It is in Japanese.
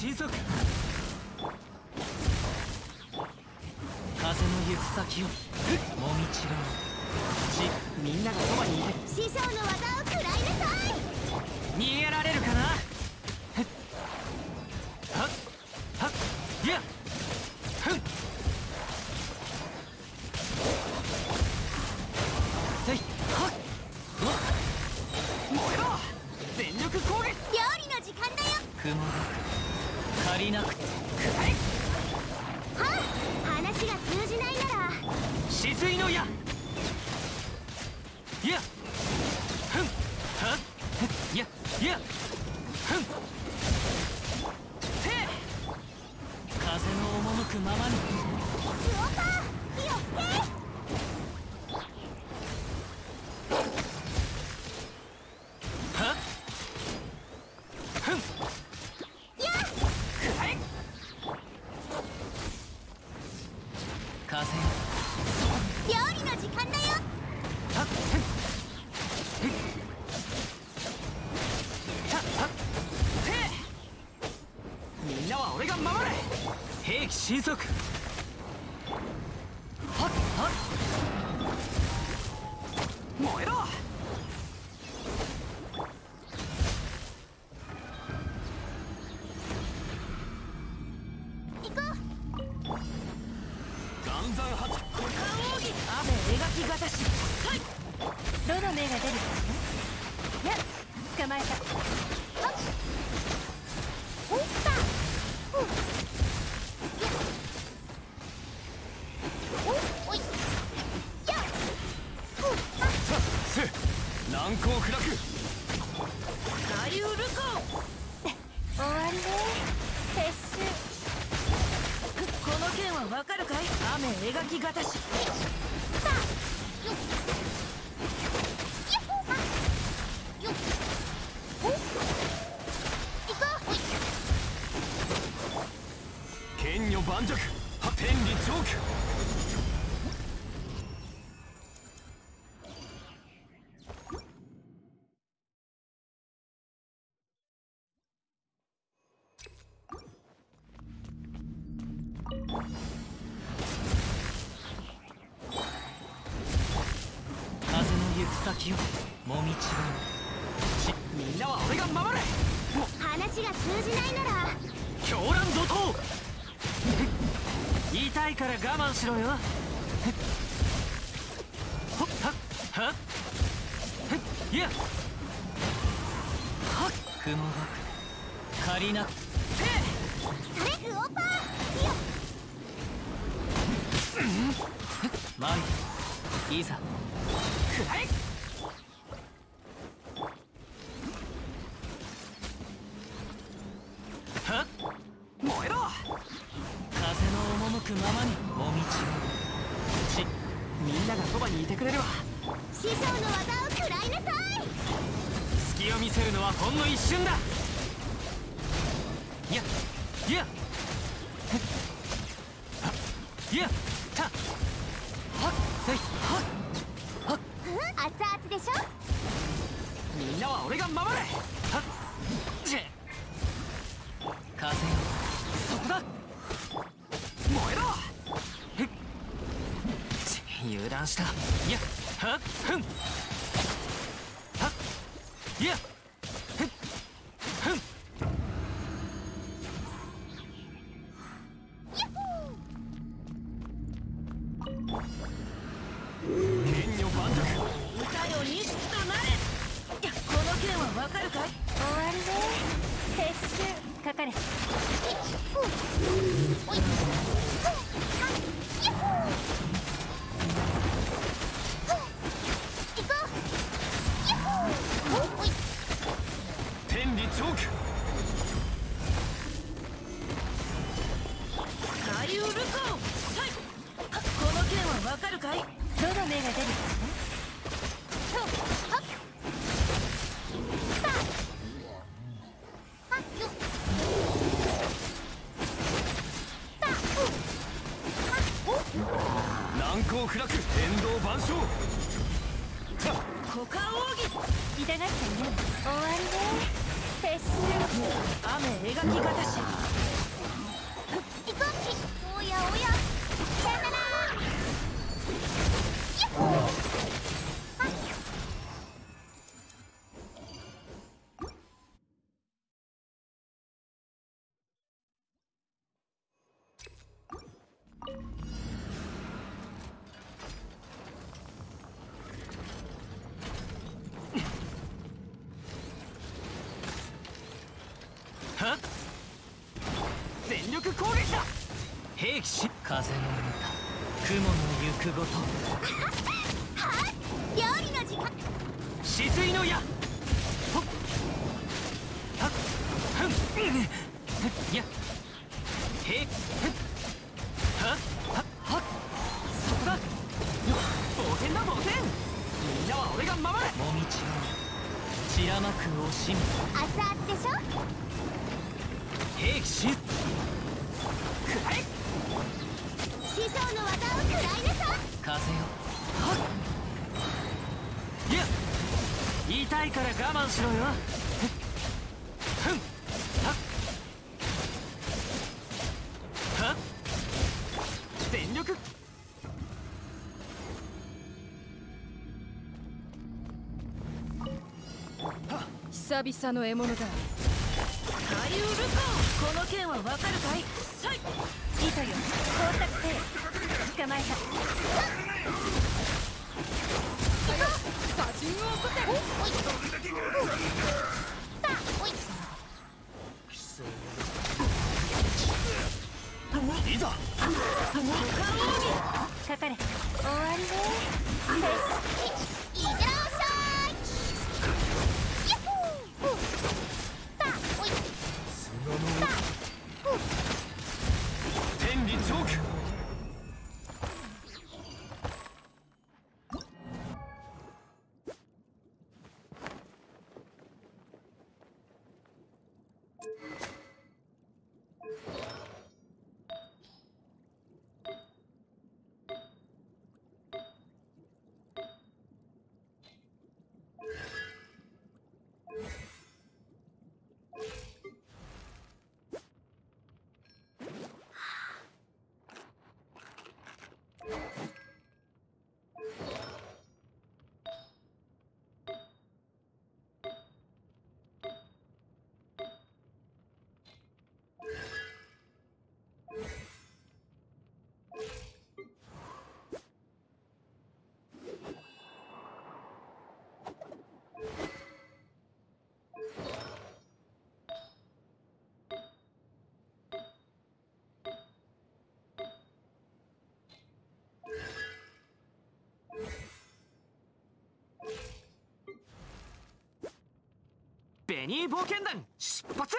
神速風の行く先を。もみちろうちみんながそばにいる。師匠の技を食らいなさい。逃げられるかな？い兵器神速はっはっ。燃えろ。行こう。岩山発股間奥義雨描きがたしはいどの目が出るかね。や捕まえた難攻不落左右ルコ終わりね撤収。この剣はわかるかい？雨描きがたしさよっ行こう剣女盤石。は天理チョーク先をもみちろうちみんなは俺が守れ話が通じないなら。狂乱怒涛。痛いから我慢しろよ。ほっは？っは？っふっいや。はっ雲が。借りなせそれクオパー。火をマイいざ。くらえ見せるのはほんの一瞬だ。いやいやふったはっせいは。っでしょ？みんなは俺が守れはっじゃ。風よそこだ。燃えろ。油断した。いやはっふん。はっいや。ふわかるかい？終わりね。撤収。かかれ。おい。天理チョーク万象はっ。股間奥義痛がっちゃいない。終わりね。撤収雨描きがたし。兵器し風の歌雲の行くごと。はっ？料理の時間。止水の矢ほっ？はっ？ふんうんやへっ？はっ？はっ？はっ？そこだ冒険だ冒険みんなは俺が守れもみちを散らまく惜しみ熱々でしょ兵器しくらえ師匠の技を食らいなさい。や痛いから我慢しろよ。ふん。はっ。はっ。全力。久々の獲物だ。カリウルコこの剣はわかるかい？糸よ。工作せ捕まえた。podcast. ベニー冒険団出発！